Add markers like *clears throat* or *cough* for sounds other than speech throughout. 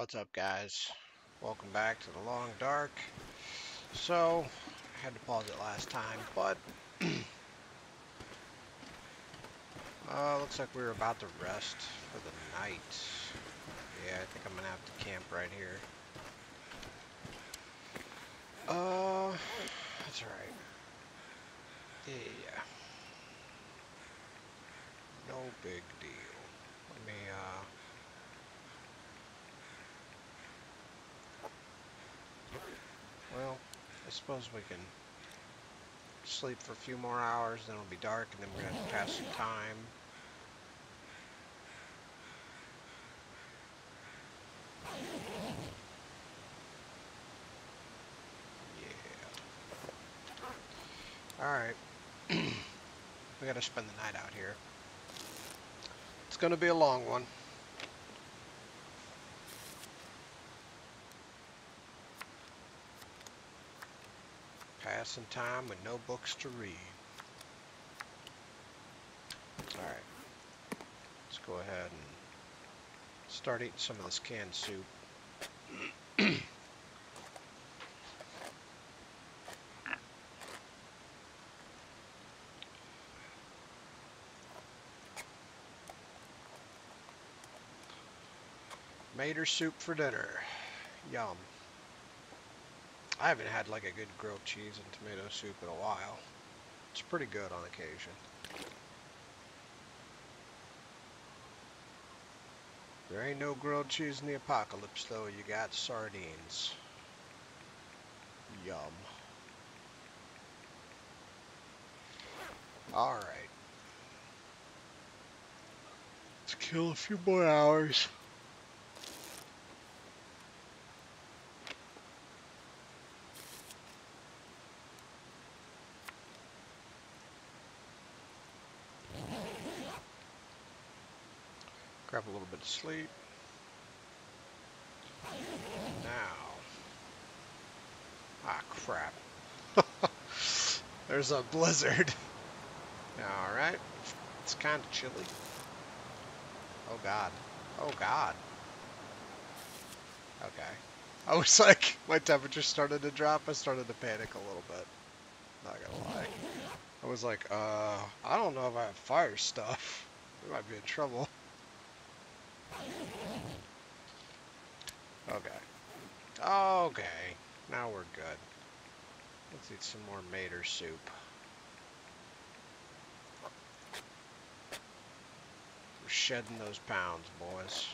What's up guys? Welcome back to the Long Dark. So, I had to pause it last time, but *clears throat* uh, looks like we are about to rest for the night. Yeah, I think I'm gonna have to camp right here. Uh, that's right. Yeah. No big deal. Let me, uh, Well, I suppose we can sleep for a few more hours, then it'll be dark, and then we're going to pass some time. Yeah. Alright. *clears throat* we got to spend the night out here. It's going to be a long one. Passing time with no books to read. Alright. Let's go ahead and start eating some of this canned soup. Mater soup for dinner. Yum. I haven't had like a good grilled cheese and tomato soup in a while. It's pretty good on occasion. There ain't no grilled cheese in the apocalypse though, you got sardines. Yum. Alright. Let's kill a few more hours. A little bit of sleep. Now. Ah, crap. *laughs* There's a blizzard. Alright. It's kind of chilly. Oh, God. Oh, God. Okay. I was like, my temperature started to drop. I started to panic a little bit. Not gonna lie. I was like, uh, I don't know if I have fire stuff. We might be in trouble. Okay. Okay. Now we're good. Let's eat some more mater soup. We're shedding those pounds, boys.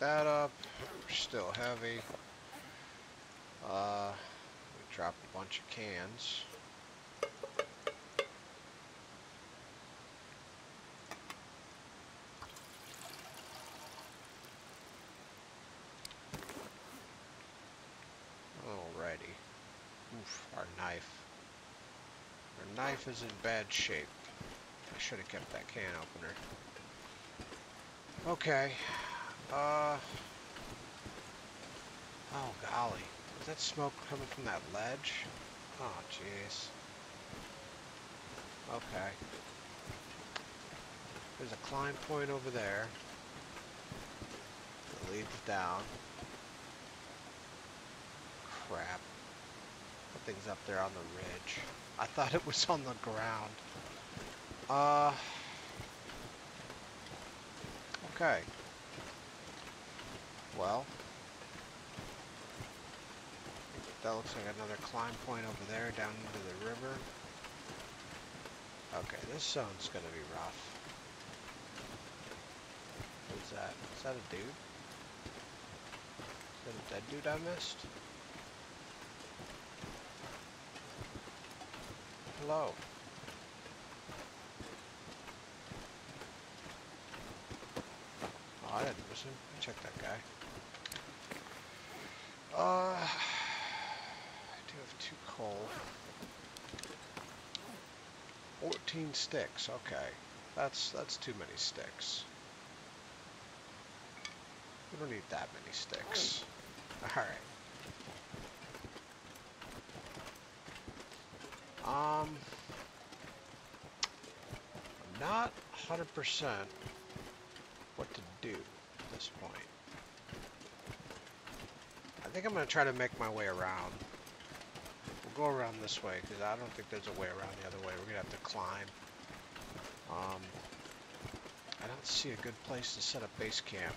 That up. We're still heavy. Uh, we dropped a bunch of cans. Alrighty. Oof, our knife. Our knife is in bad shape. I should have kept that can opener. Okay. Uh. Oh, golly. Is that smoke coming from that ledge? Oh, jeez. Okay. There's a climb point over there. That leads down. Crap. That thing's up there on the ridge. I thought it was on the ground. Uh... Okay. Well, that looks like another climb point over there down into the river. Okay, this zone's gonna be rough. What's that? Is that a dude? Is that a dead dude I missed? Hello. Oh, I didn't miss him. I checked that guy. Uh, I do have two coal. 14 sticks, okay. That's, that's too many sticks. We don't need that many sticks. Alright. Um, I'm not 100% what to do at this point. I think I'm going to try to make my way around. We'll go around this way because I don't think there's a way around the other way. We're going to have to climb. Um, I don't see a good place to set up base camp.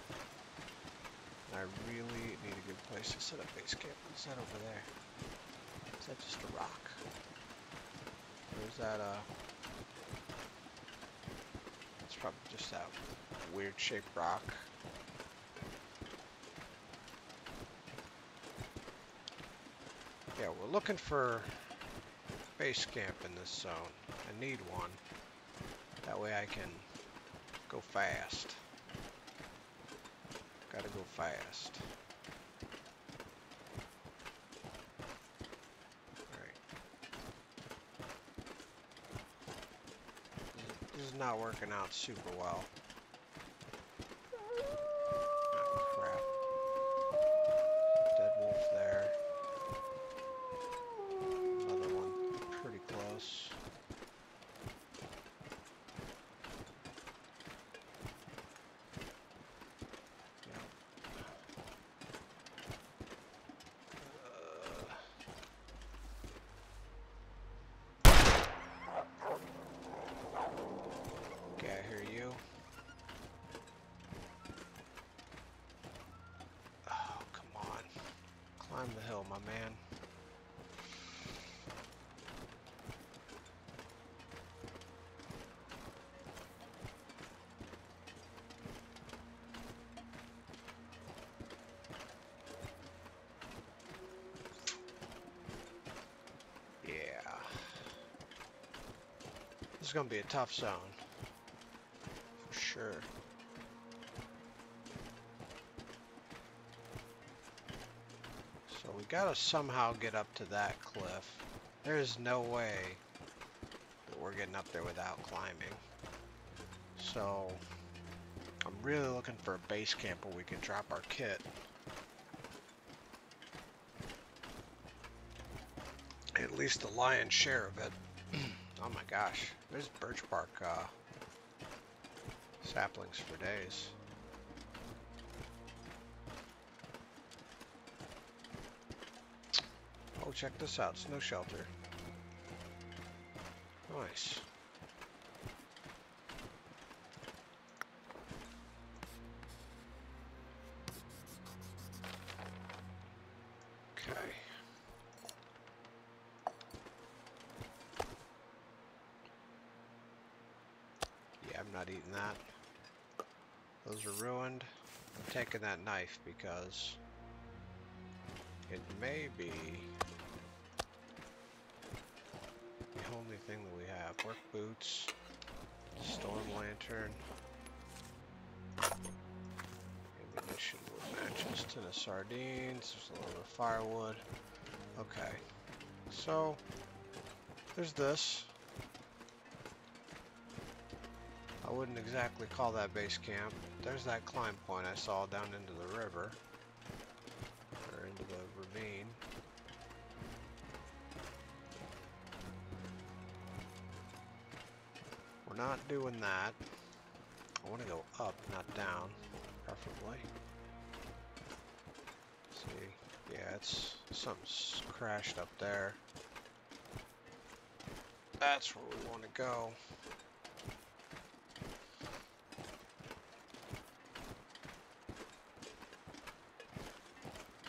I really need a good place to set up base camp. What's that over there? Is that just a rock? Or is that a... It's probably just that weird shaped rock. Yeah, we're looking for base camp in this zone. I need one. That way I can go fast. Gotta go fast. Alright. This is not working out super well. Oh, crap. Dead wolf there. Another one pretty close. Okay, I hear you. Oh, come on. Climb the hill, my man. Yeah. This is gonna be a tough zone. Gotta somehow get up to that cliff. There's no way that we're getting up there without climbing. So I'm really looking for a base camp where we can drop our kit. At least the lion's share of it. *clears throat* oh my gosh, there's birch bark uh, saplings for days. Check this out, snow shelter. Nice. Okay. Yeah, I'm not eating that. Those are ruined. I'm taking that knife because it may be only thing that we have. Work boots, storm lantern, ammunition with matches, tin of sardines, there's a little bit of firewood. Okay, so there's this. I wouldn't exactly call that base camp. There's that climb point I saw down into the river. Not doing that. I want to go up, not down, preferably. see, yeah, it's something's crashed up there. That's where we want to go.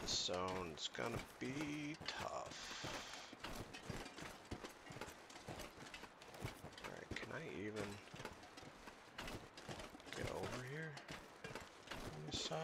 This zone's gonna be tough. Alright, can I even get over here on this side?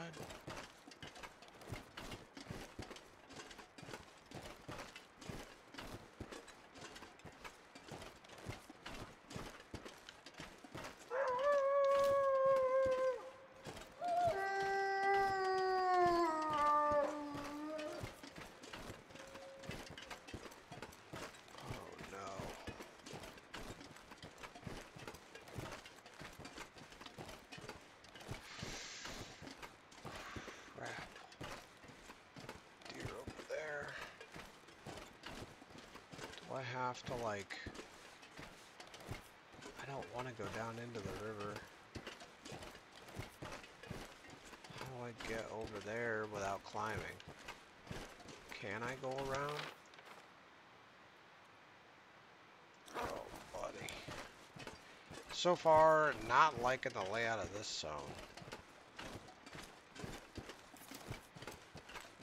Oh no. I have to like... I don't want to go down into the river. How do I get over there without climbing? Can I go around? Oh, buddy. So far, not liking the layout of this zone.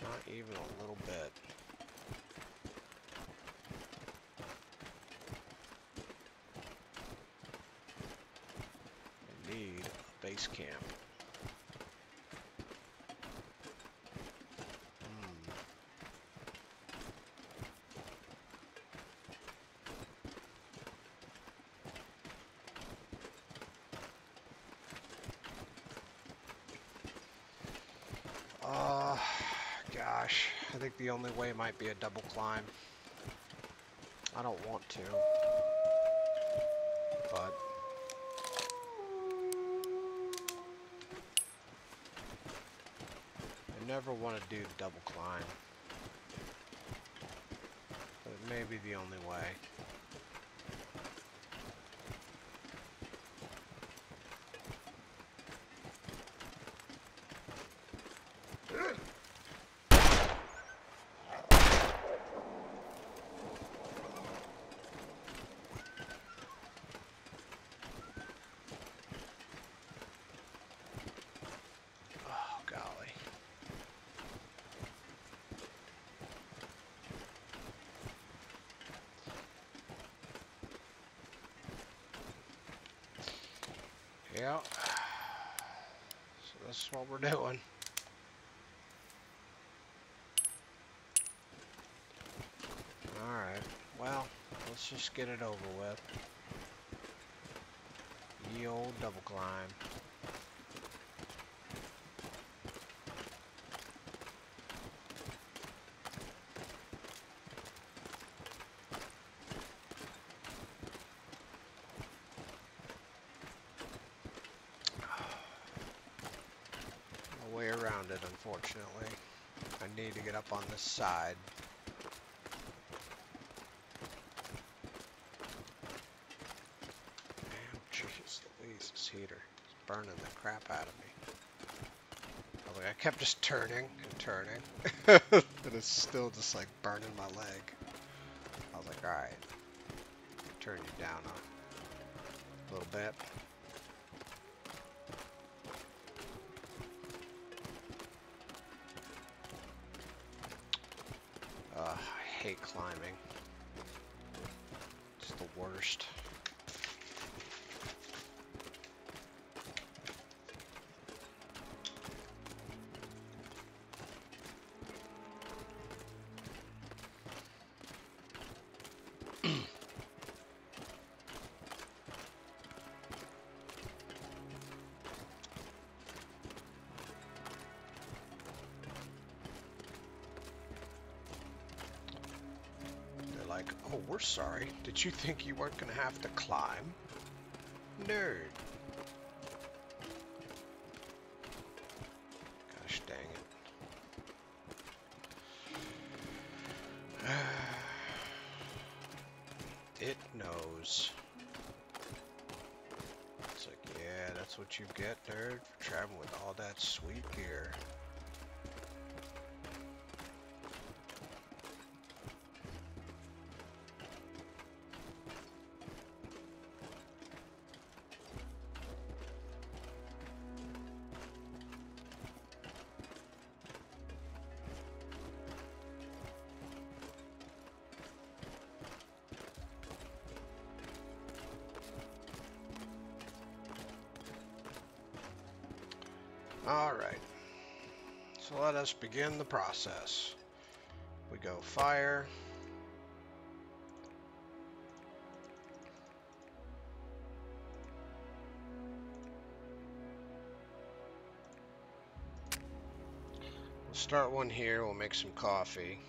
Not even a little bit. I need a base camp. Hmm. Uh, gosh, I think the only way might be a double climb. I don't want to, but I never want to do the double climb. But it may be the only way. Oh, golly. Yeah. So this is what we're doing. Alright. Well, let's just get it over with. Ye old double climb. No way around it, unfortunately. I need to get up on this side. Man, jeez Louise, this heater is burning the crap out of me. Oh, I, I kept just turning and turning, *laughs* but it's still just like burning my leg. I was like, alright, turn you down a little bit. Hate climbing. It's the worst. Like, oh, we're sorry. Did you think you weren't gonna have to climb? Nerd. Alright. So let us begin the process. We go fire. We'll start one here. We'll make some coffee.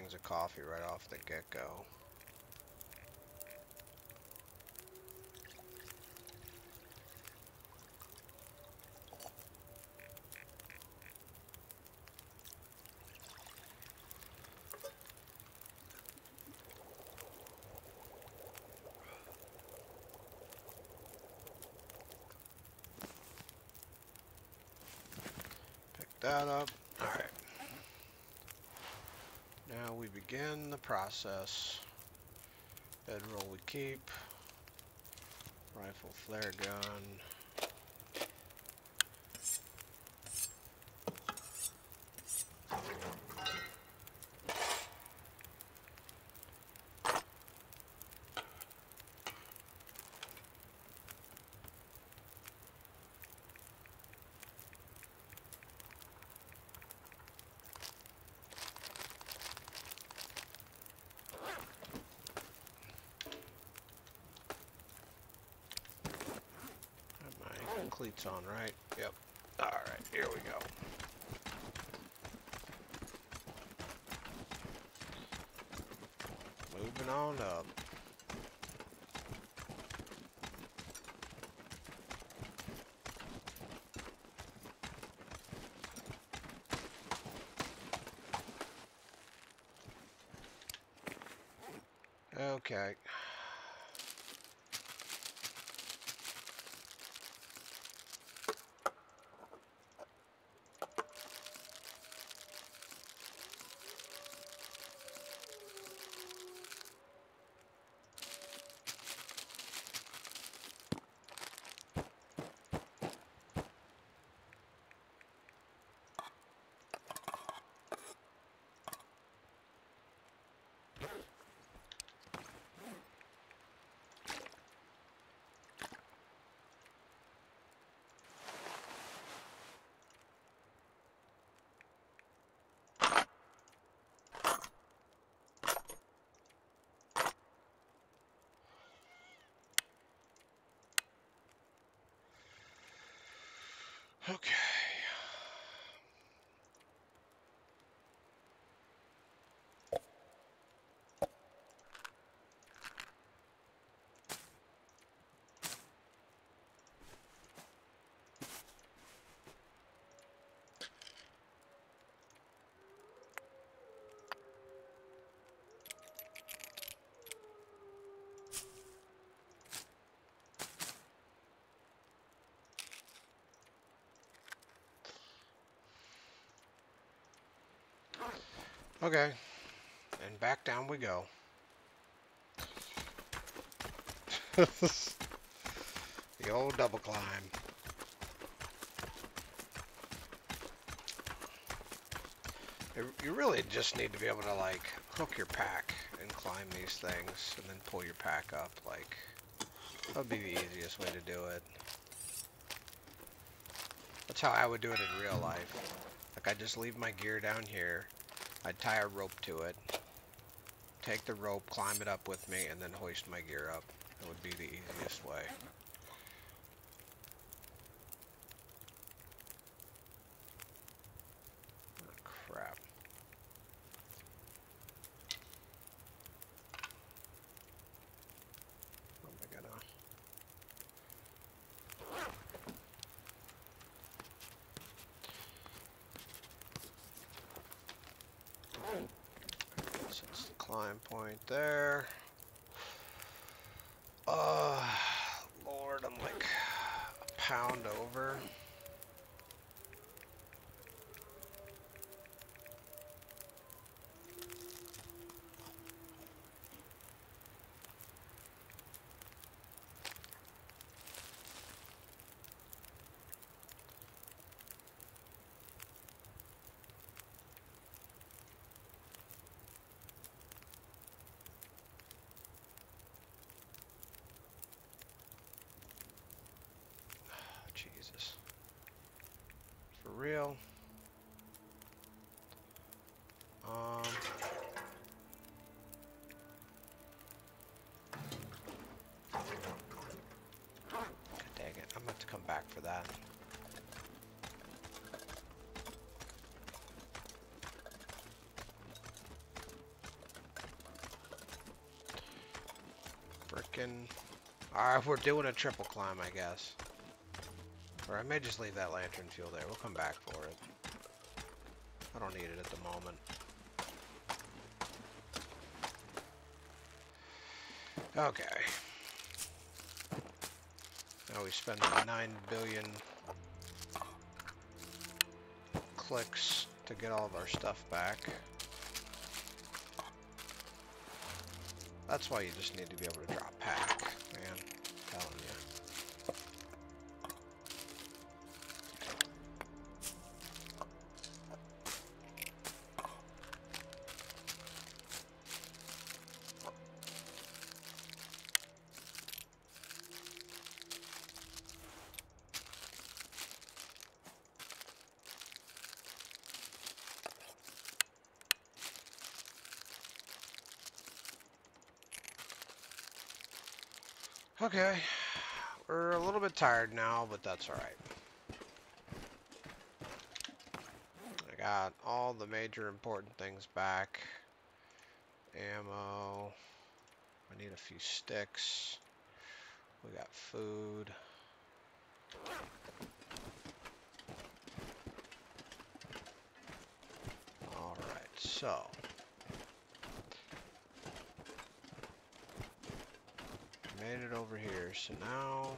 Things of coffee right off the get-go. that up. Alright. Now we begin the process. Bedroll we keep. Rifle flare gun. Got my cleats on, right? Yep. Alright, here we go. Moving on up. Okay. Okay. Okay. And back down we go. *laughs* the old double climb. You- really just need to be able to like hook your pack and climb these things and then pull your pack up like that would be the easiest way to do it. That's how I would do it in real life. Like I just leave my gear down here. I'd tie a rope to it. Take the rope, climb it up with me, and then hoist my gear up. That would be the easiest way. Oh, crap. Oh my god. So it's the climb point there. Uh, Lord, I'm like a pound over. Jesus. For real? Um. God dang it. I'm going to have to come back for that. Alright, uh, we're doing a triple climb, I guess. Or I may just leave that lantern fuel there. We'll come back for it. I don't need it at the moment. Okay. Now we spend 9 billion clicks to get all of our stuff back. That's why you just need to be able to drop pack, Okay, we're a little bit tired now, but that's alright. I got all the major important things back. Ammo. I need a few sticks. We got food. Alright, so. Made it over here, so now...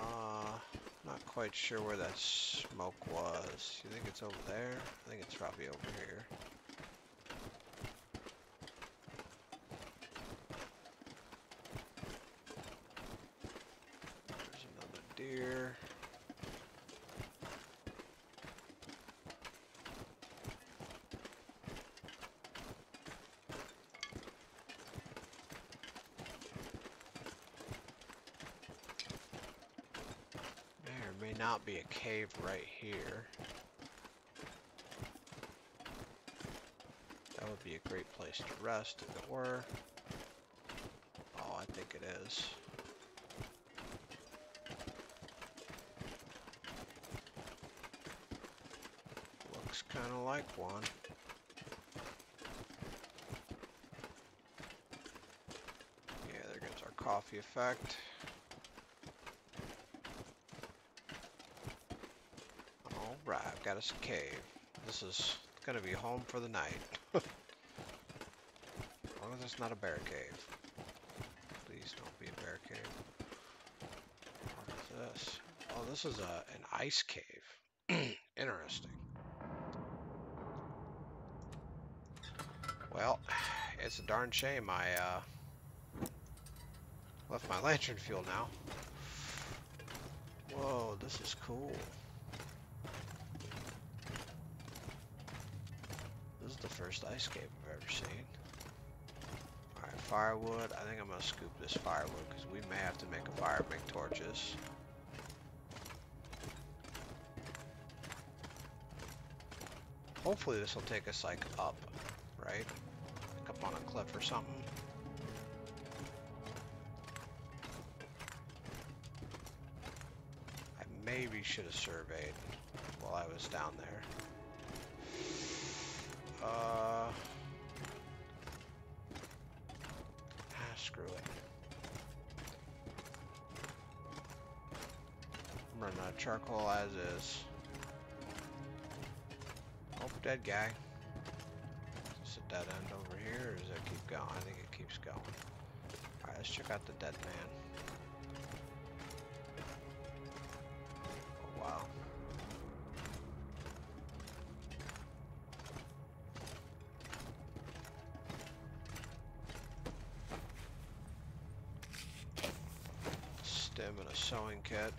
Uh, not quite sure where that smoke was. You think it's over there? I think it's probably over here. There's another deer. There may not be a cave right here. That would be a great place to rest if it were. Oh, I think it is. Looks kind of like one. Yeah, there goes our coffee effect. Alright, I've got us a cave. This is gonna be home for the night. *laughs* as long as it's not a bear cave. Please don't be a bear cave. What is this? Oh, this is a an ice cave. *clears throat* Interesting. Well, *sighs* it's a darn shame I uh, left my lantern fuel now. Whoa, this is cool. This is the first ice cave I've ever seen. Alright, firewood. I think I'm gonna scoop this firewood because we may have to make a fire, make torches. Hopefully this will take us like up, right? Like up on a cliff or something. I maybe should have surveyed while I was down there. Uh, charcoal as is. Oh, dead guy. Is this a dead end over here, or does it keep going? I think it keeps going. Alright, let's check out the dead man. Oh, wow. Stem and a sewing kit.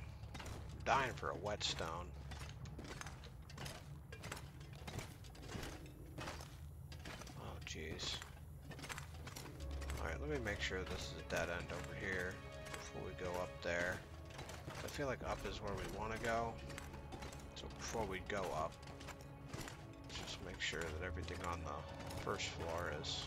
Dying for a whetstone. Oh, jeez. Alright, let me make sure this is a dead end over here before we go up there. I feel like up is where we want to go. So before we go up, just make sure that everything on the first floor is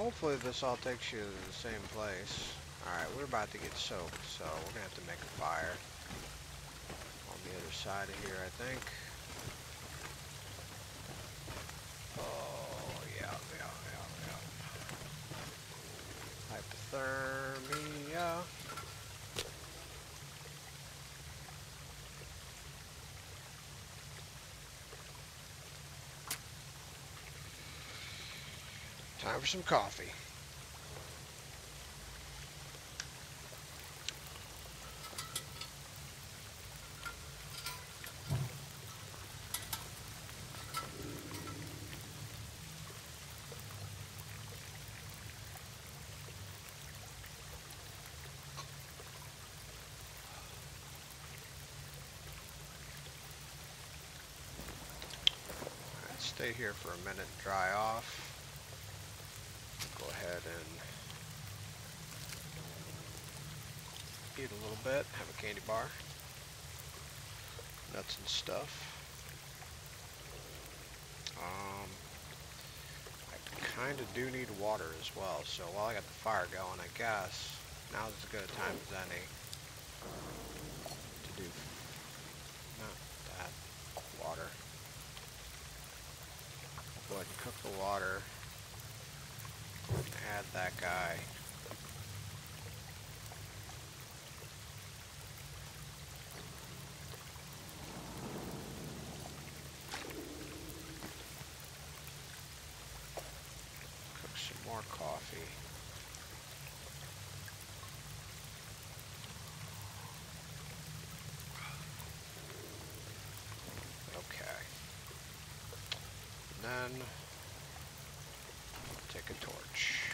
Hopefully this all takes you to the same place. Alright, we're about to get soaked, so we're gonna have to make a fire. On the other side of here, I think. Oh, yeah, yeah, yeah, yeah. Hypothermia. Time for some coffee. Stay here for a minute and dry off go ahead and eat a little bit, have a candy bar, nuts and stuff. Um, I kind of do need water as well, so while I got the fire going, I guess now's as good a time as any to do not that water. Go ahead and cook the water add that guy. Cook some more coffee. Okay. And then take a torch.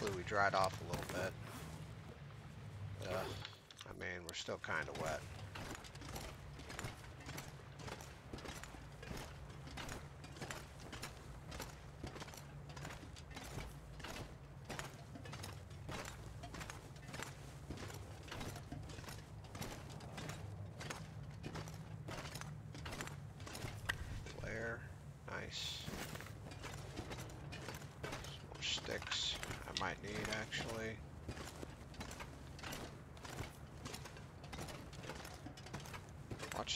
Hopefully we dried off a little bit. Uh, I mean, we're still kind of wet. Flare, nice. Some more sticks I might need actually.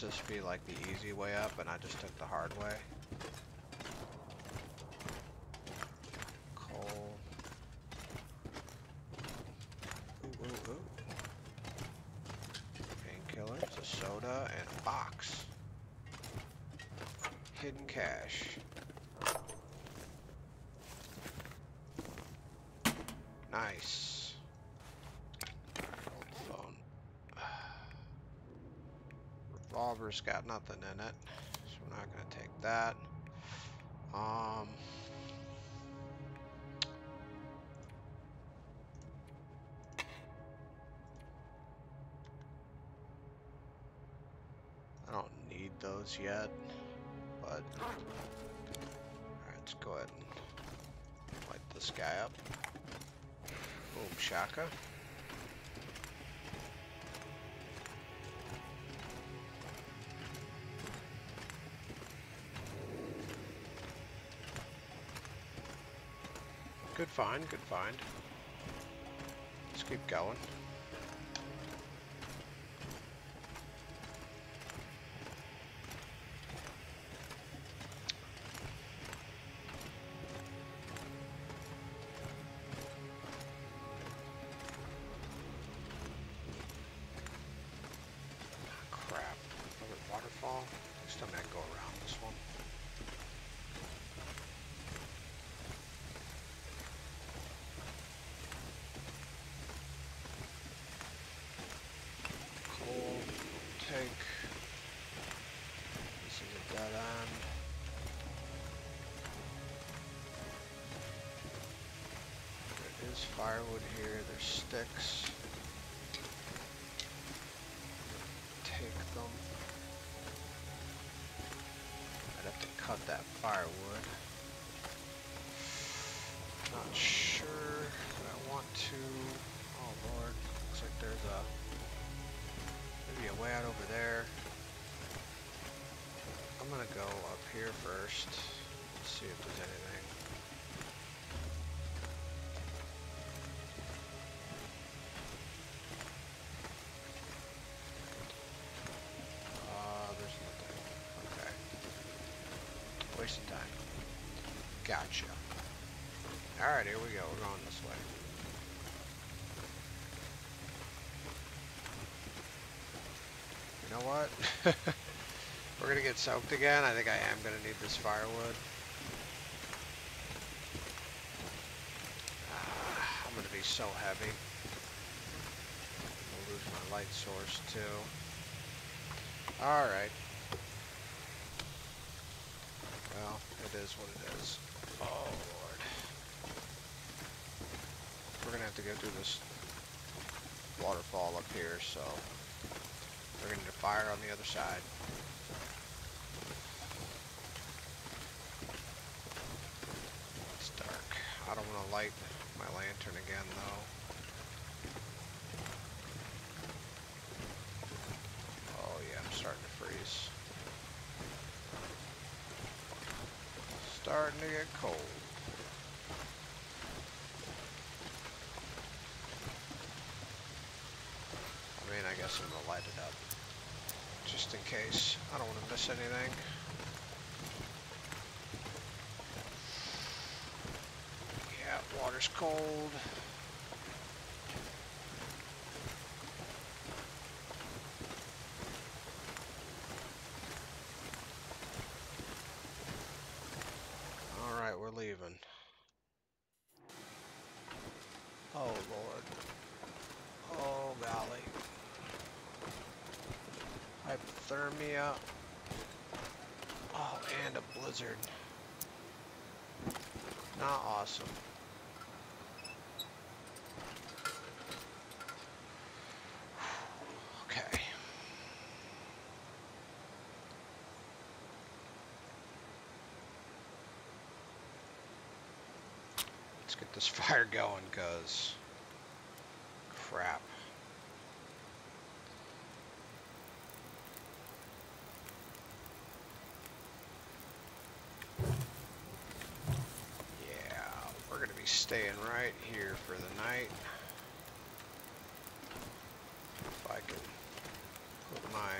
Watch this be like the easy way up and I just took the hard way. Painkillers, a soda, and a box. Hidden cache. Nice. Old phone. Revolver's got nothing in it, so we're not gonna take that. Um. I don't need those yet, but alright, let's go ahead and light this guy up. Boom shaka. Good find, good find. Let's keep going. There is firewood here. There's sticks. Take them. I'd have to cut that firewood. Not sure that I want to. Oh lord, looks like there's a maybe a way out over there. I'm gonna go up here first. See if there's anything. *laughs* We're gonna get soaked again. I think I am gonna need this firewood. Ah, I'm gonna be so heavy. I'll lose my light source too. Alright. Well, it is what it is. Oh, Lord. We're gonna have to go through this waterfall up here, so we're gonna fire on the other side. It's dark. I don't want to light my lantern again, though. Oh yeah, I'm starting to freeze. Starting to get cold. I mean, I guess I'm gonna light it up. Just in case. I don't want to miss anything. Yeah, water's cold. Alright, we're leaving. Oh, Lord. Oh, golly. Hypothermia. Oh, and a blizzard. Not awesome. *sighs* Okay. Let's get this *laughs* fire going, cause crap. Yeah, we're gonna be staying right here for the night. If I can put my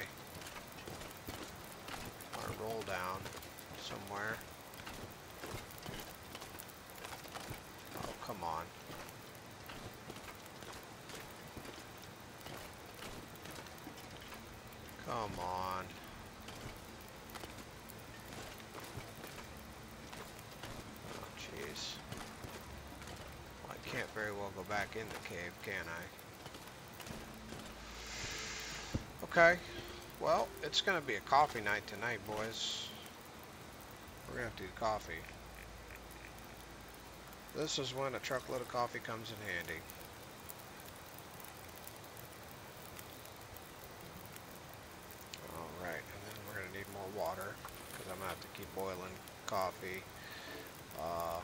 my roll down somewhere. Oh, come on. Come on. Oh, jeez. Well, I can't very well go back in the cave, can I? Okay. Well, it's going to be a coffee night tonight, boys. We're going to have to do coffee. This is when a truckload of coffee comes in handy. Alright, and then we're going to need more water, because I'm going to have to keep boiling coffee. Uh,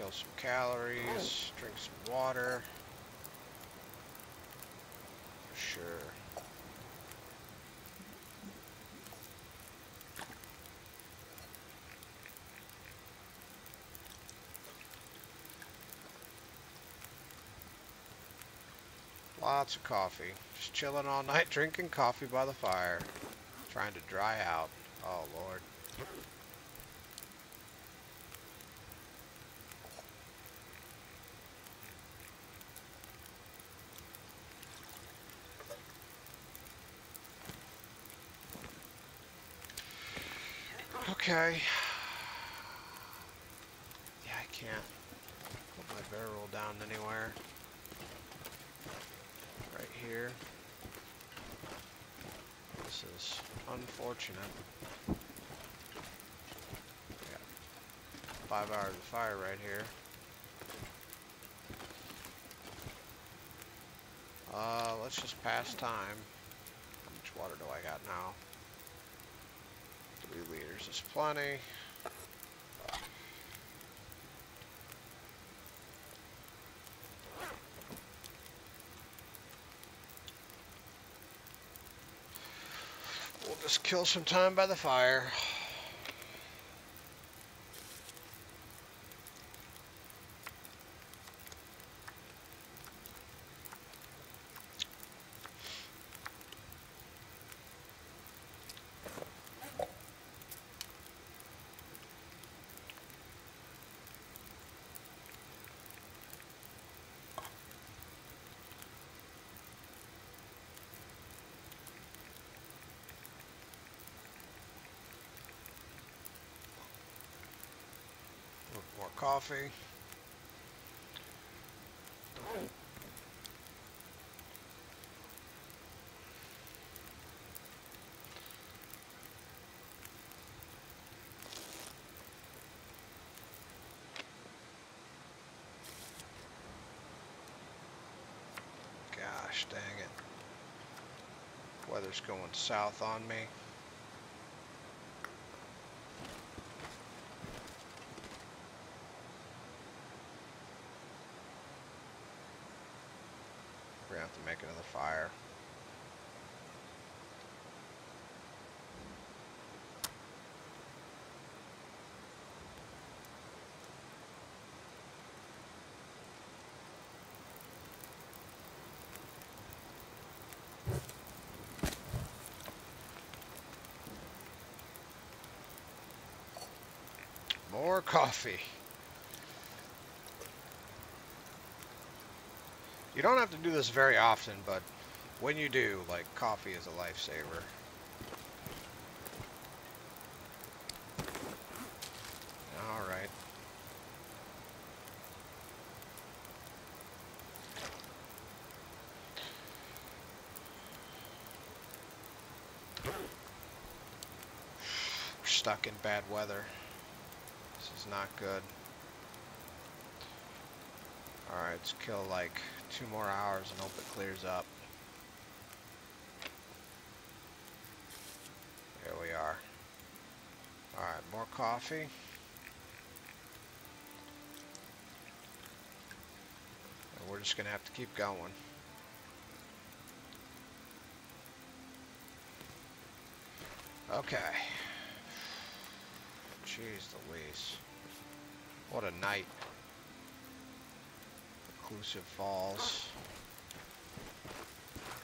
kill some calories, oh. drink some water. For sure. Lots of coffee. Just chilling all *laughs* night, drinking coffee by the fire. Trying to dry out. Oh, Lord. Okay. Yeah, I can't put my barrel down anywhere. Right here. This is unfortunate. Five hours of fire right here. Uh, let's just pass time. How much water do I got now? Is plenty. We'll just kill some time by the fire. More coffee. Gosh dang it. Weather's going south on me. We're gonna have to make another fire. More coffee. You don't have to do this very often, but when you do, like, coffee is a lifesaver. Alright. We're stuck in bad weather. This is not good. Alright, let's kill like two more hours and hope it clears up. There we are. Alright, more coffee. And we're just going to have to keep going. Okay. Jeez Louise. What a night. Reclusive Falls.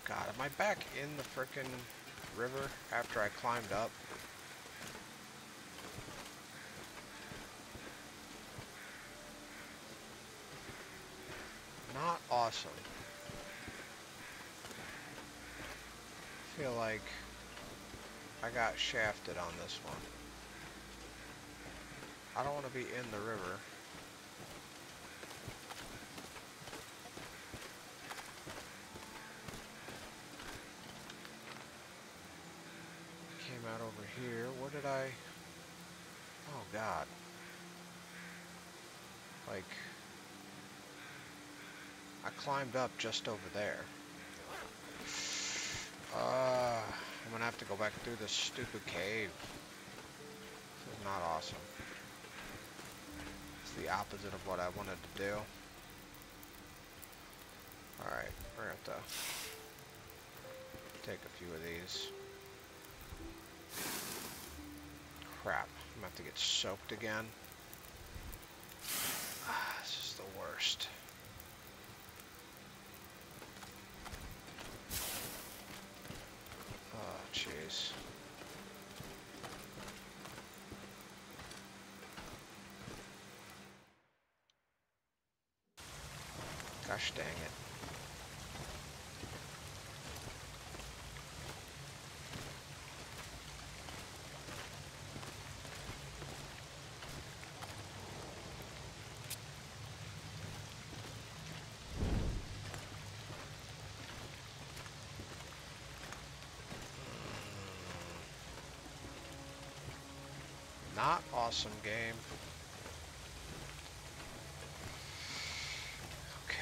God, am I back in the frickin' river after I climbed up? Not awesome. feel like I got shafted on this one. I don't want to be in the river. Came out over here. Where did I... Oh, God. Like... I climbed up just over there. Uh, I'm gonna have to go back through this stupid cave. This is not awesome. It's the opposite of what I wanted to do. Alright, we're gonna have to take a few of these. Crap, I'm gonna to get soaked again. not awesome game. Okay.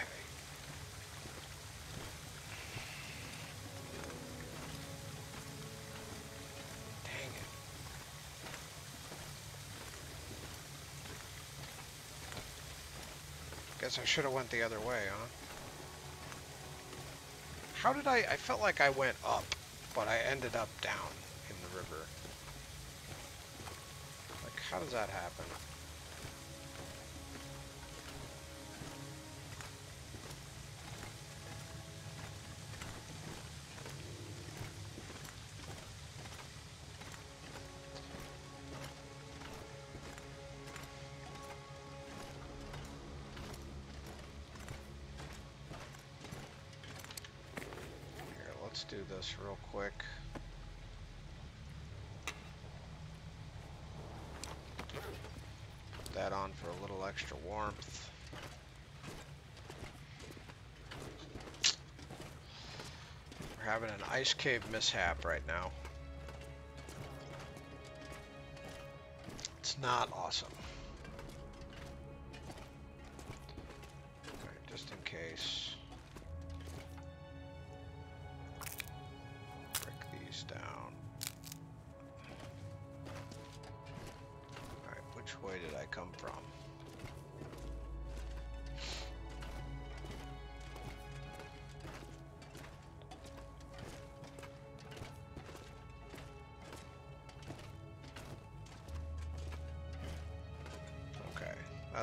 Dang it. Guess I should have went the other way, huh? How did I... I felt like I went up, but I ended up down. How does that happen? Let's do this real quick. Put that on for a little extra warmth. We're having an ice cave mishap right now. It's not awesome. Just in case.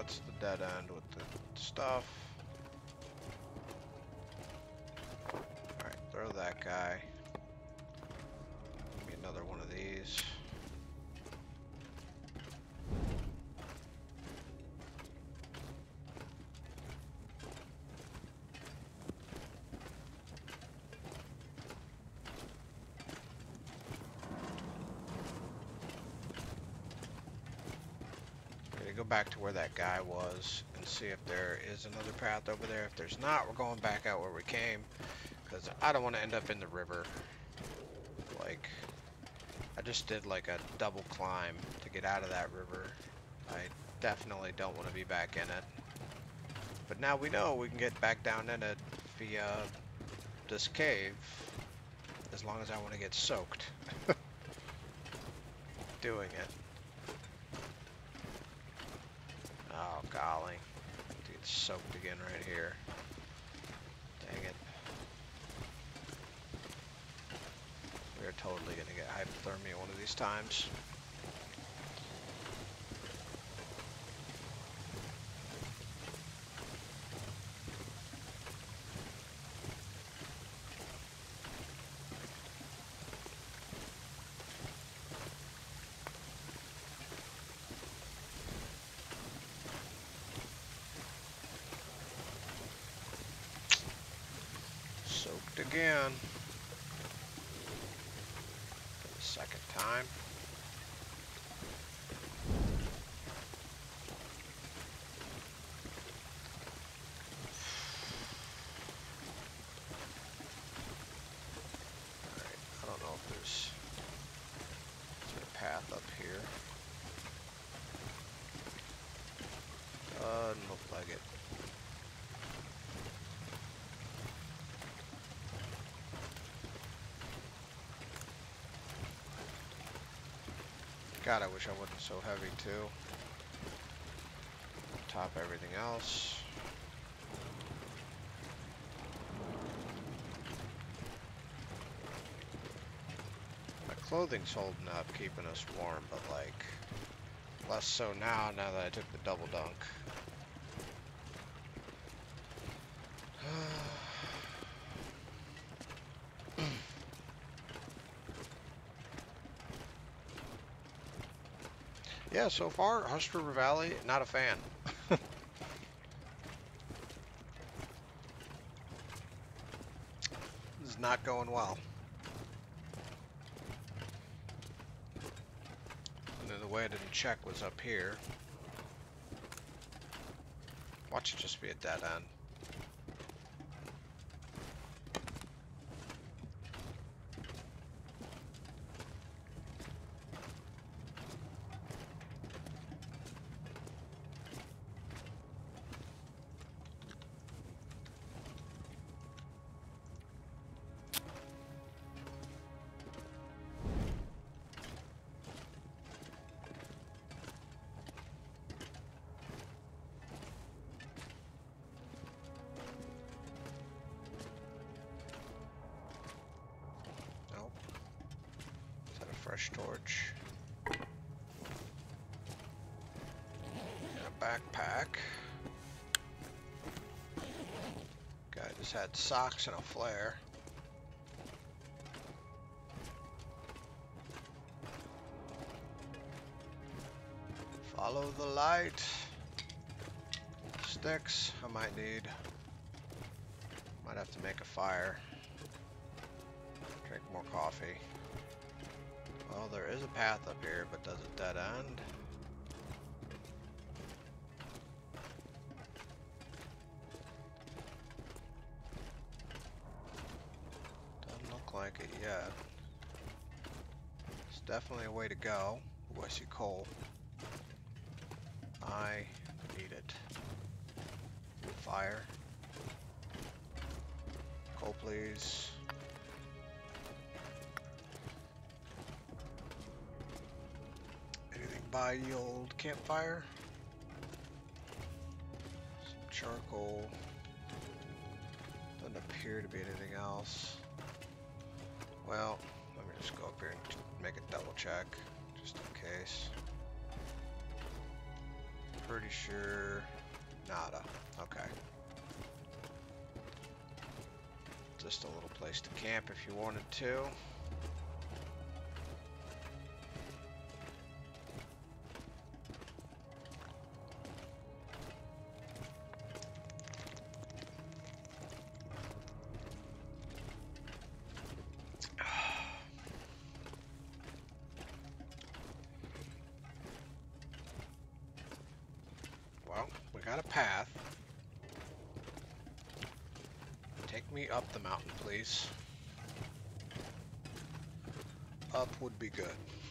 That's the dead end with the stuff. Go back to where that guy was and see if there is another path over there. If there's not, we're going back out where we came because I don't want to end up in the river. Like, I just did like a double climb to get out of that river. I definitely don't want to be back in it. But now we know we can get back down in it via this cave as long as I want to get soaked *laughs* doing it. golly. Get soaked again right here. Dang it. We're totally gonna get hypothermia one of these times. again. For the second time. Alright, I don't know if there's, there's a path up here. Doesn't look like it. God, I wish I wasn't so heavy too. Top everything else. My clothing's holding up, keeping us warm, but like, less so now, now that I took the double dunk. Yeah, so far, Hush River Valley, not a fan. *laughs* this is not going well. And then the way I didn't check was up here. Watch it just be a dead end. Socks and a flare. Follow the light. Sticks I might need. Might have to make a fire. Drink more coffee. Well, there is a path up here, but does it dead end? It's definitely a way to go. See coal. I need it. Fire. Coal, please. Anything by the old campfire? Some charcoal. Doesn't appear to be anything else. Well, let me just go up here and make a double check, just in case. Pretty sure nada. Okay. Just a little place to camp if you wanted to. Would be good.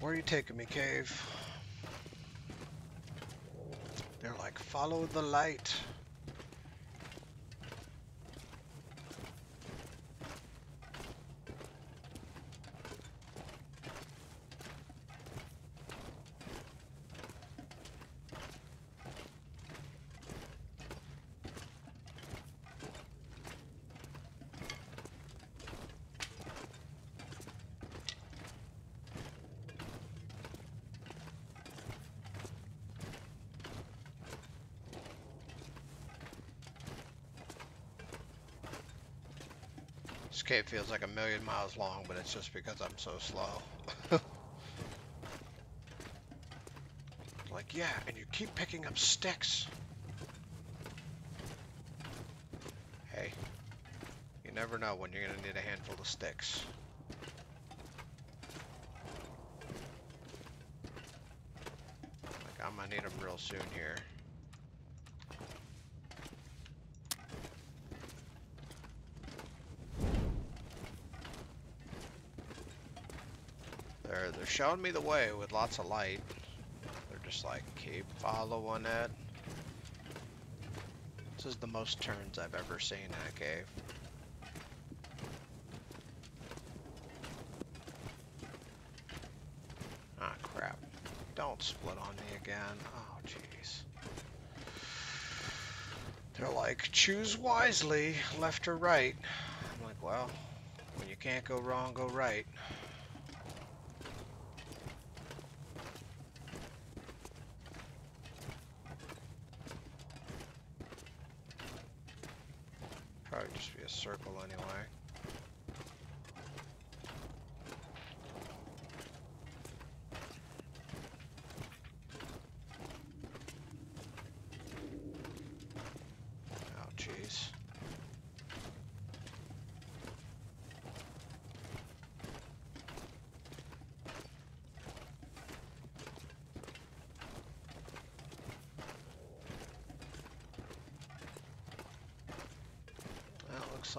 Where are you taking me, cave? They're like, follow the light. Cave feels like a million miles long, but it's just because I'm so slow. *laughs* like, yeah, and you keep picking up sticks. Hey, you never know when you're gonna need a handful of sticks. Like, I'm gonna need them real soon here. They're showing me the way with lots of light. They're just like keep following it. This is the most turns I've ever seen in a cave. Ah crap. Don't split on me again. Oh jeez. They're like, choose wisely, left or right. I'm like, well, when you can't go wrong, go right. Probably just be a circle anyway. Oh, jeez.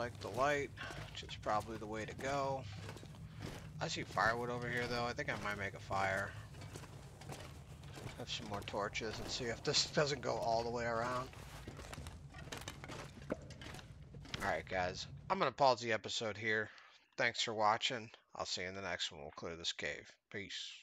Like the light, which is probably the way to go. I see firewood over here, though. I think I might make a fire. Have some more torches and see if this *laughs* doesn't go all the way around. Alright, guys. I'm going to pause the episode here. Thanks for watching. I'll see you in the next one. We'll clear this cave. Peace.